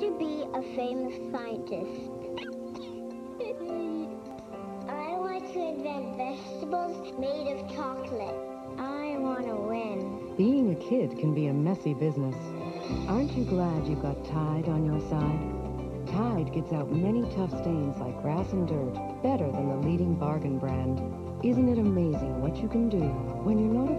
to be a famous scientist. I want to invent vegetables made of chocolate. I want to win. Being a kid can be a messy business. Aren't you glad you've got Tide on your side? Tide gets out many tough stains like grass and dirt better than the leading bargain brand. Isn't it amazing what you can do when you're not